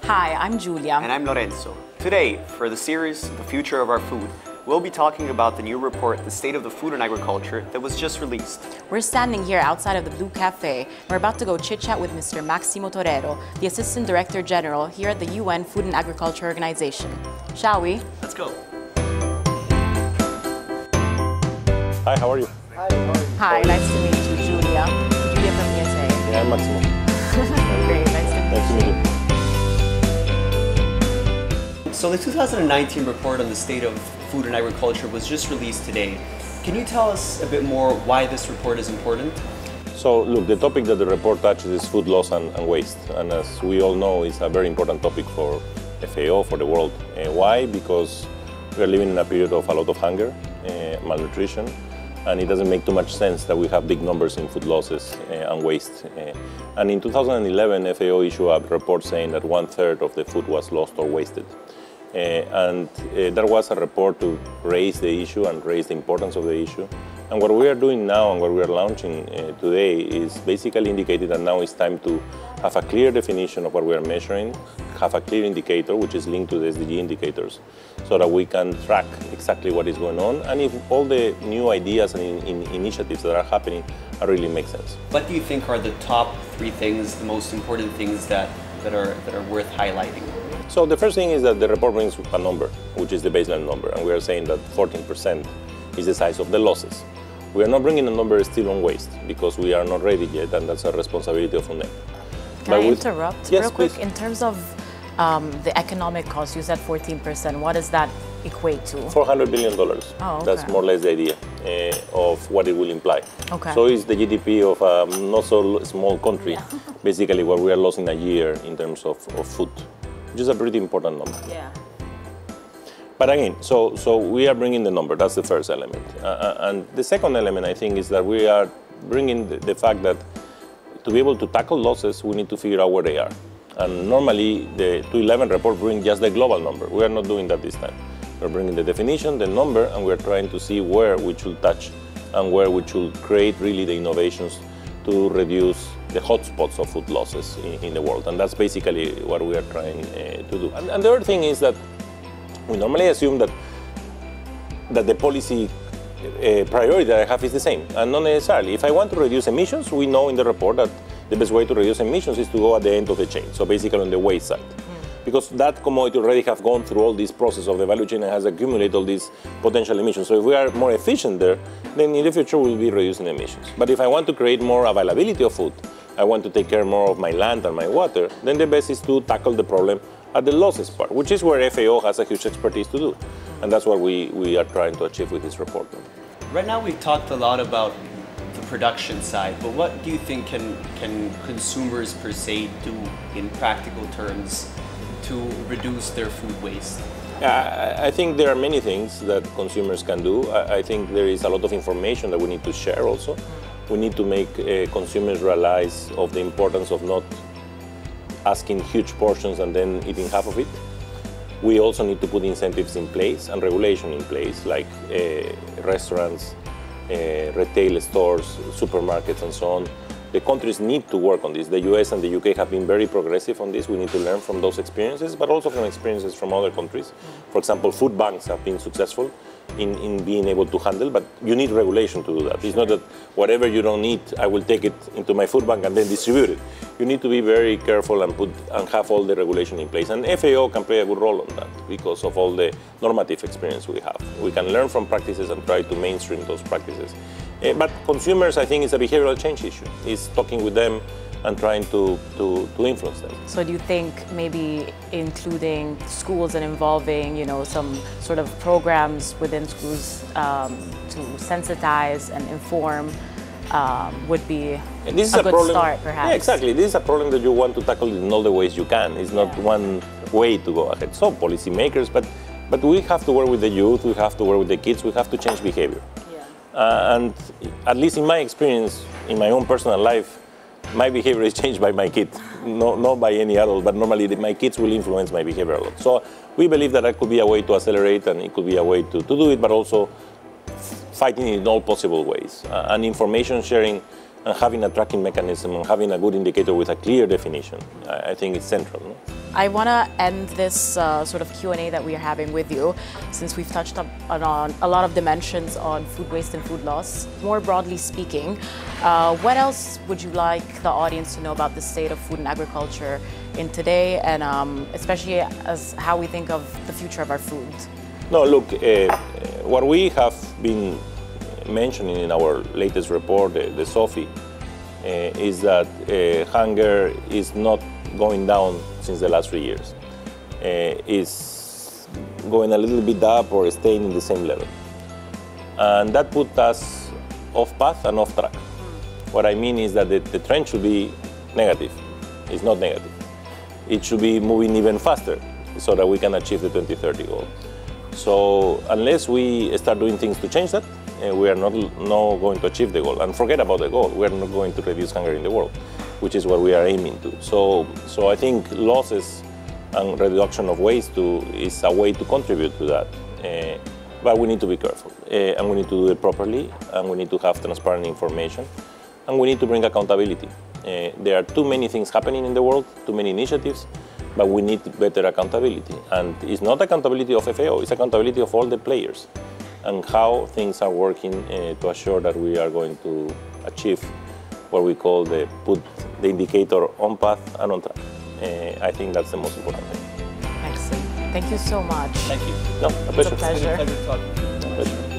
Hi, I'm Giulia. And I'm Lorenzo. Today, for the series The Future of Our Food, we'll be talking about the new report, The State of the Food and Agriculture, that was just released. We're standing here outside of the Blue Cafe. We're about to go chit chat with Mr. Maximo Torero, the Assistant Director General here at the UN Food and Agriculture Organization. Shall we? Let's go. Hi, how are you? Hi, Hi, nice to meet you, Giulia. Giulia from USA. Yeah, I'm Maximo. Great, nice to meet Nice to meet you. So, the 2019 report on the state of food and agriculture was just released today. Can you tell us a bit more why this report is important? So, look, the topic that the report touches is food loss and, and waste. And as we all know, it's a very important topic for FAO, for the world. Uh, why? Because we are living in a period of a lot of hunger, uh, malnutrition, and it doesn't make too much sense that we have big numbers in food losses uh, and waste. Uh, and in 2011, FAO issued a report saying that one third of the food was lost or wasted. Uh, and uh, there was a report to raise the issue and raise the importance of the issue. And what we are doing now and what we are launching uh, today is basically indicating that now it's time to have a clear definition of what we are measuring, have a clear indicator which is linked to the SDG indicators, so that we can track exactly what is going on and if all the new ideas and in, in initiatives that are happening really make sense. What do you think are the top three things, the most important things that, that, are, that are worth highlighting? So the first thing is that the report brings a number, which is the baseline number, and we are saying that 14% is the size of the losses. We are not bringing a number still on waste because we are not ready yet, and that's a responsibility of UNEP. Can I But with- interrupt Yes, real quick? please. In terms of um, the economic cost, you said 14%. What does that equate to? 400 billion dollars. Oh, That's more or less the idea uh, of what it will imply. Okay. So it's the GDP of a not so small country, basically what we are losing a year in terms of, of food, which is a pretty important number. Yeah. But again, so, so we are bringing the number. That's the first element. Uh, uh, and the second element, I think, is that we are bringing the, the fact that to be able to tackle losses, we need to figure out where they are. And normally, the 211 report brings just the global number. We are not doing that this time. We're bringing the definition, the number, and we're trying to see where we should touch and where we should create really the innovations to reduce the hotspots of food losses in, in the world. And that's basically what we are trying uh, to do. And, and the other thing is that we normally assume that that the policy uh, priority that I have is the same, and not necessarily. If I want to reduce emissions, we know in the report that the best way to reduce emissions is to go at the end of the chain, so basically on the waste side. Because that commodity already have gone through all this process of the value chain and has accumulated all these potential emissions. So if we are more efficient there, then in the future we'll be reducing emissions. But if I want to create more availability of food, I want to take care more of my land and my water, then the best is to tackle the problem at the losses part, which is where FAO has a huge expertise to do. And that's what we, we are trying to achieve with this report. Right now, we've talked a lot about the production side, but what do you think can, can consumers per se do in practical terms to reduce their food waste? I think there are many things that consumers can do. I I think there is a lot of information that we need to share also. We need to make uh, consumers realize of the importance of not asking huge portions and then eating half of it. We also need to put incentives in place and regulation in place, like uh, restaurants, uh, retail stores, supermarkets, and so on. The countries need to work on this. The US and the UK have been very progressive on this. We need to learn from those experiences, but also from experiences from other countries. For example, food banks have been successful in, in being able to handle, but you need regulation to do that. It's not that whatever you don't need, I will take it into my food bank and then distribute it. You need to be very careful and put and have all the regulation in place. And FAO can play a good role on that because of all the normative experience we have. We can learn from practices and try to mainstream those practices. Eh, but consumers, I think, is a behavioral change issue. It's talking with them and trying to, to, to influence them. So do you think maybe including schools and involving, you know, some sort of programs within schools um, to sensitize and inform um, would be And this is a, a, good problem. start, perhaps? Yeah, exactly. This is a problem that you want to tackle in all the ways you can. It's not Yeah. one way to go ahead. So policymakers, but but we have to work with the youth. We have to work with the kids. We have to change behavior. Uh, and at least in my experience, in my own personal life, my behavior is changed by my kid, no, not by any adult, but normally my kids will influence my behavior a lot. So we believe that that could be a way to accelerate and it could be a way to, to do it, but also fighting in all possible ways. Uh, and information sharing and having a tracking mechanism and having a good indicator with a clear definition, I, I think it's central. No? I want to end this uh, sort of Q&A that we are having with you, since we've touched on, on, a lot of dimensions on food waste and food loss. More broadly speaking, uh, what else would you like the audience to know about the state of food and agriculture in today, and um, especially as how we think of the future of our food? No, look, uh, what we have been mentioning in our latest report, the, the SOFI, uh, is that uh, hunger is not going down since the last three years. Uh, is going a little bit up or staying in the same level. And that put us off path and off track. What I mean is that the, the trend should be negative. It's not negative. It should be moving even faster so that we can achieve the 2030 goal. So unless we start doing things to change that, uh, we are not, not going to achieve the goal. And forget about the goal, we are not going to reduce hunger in the world, which is what we are aiming to. So, so I think losses and reduction of waste to, is a way to contribute to that. Uh, but we need to be careful, uh, and we need to do it properly, and we need to have transparent information, and we need to bring accountability. Uh, there are too many things happening in the world, too many initiatives, but we need better accountability. And it's not accountability of FAO, it's accountability of all the players and how things are working to assure that we are going to achieve what we call the put the indicator on path and on track. Uh, I think that's the most important thing. Excellent. Thank you so much. Thank you. No, a pleasure. It's a pleasure. Pleasure talking to you. Pleasure.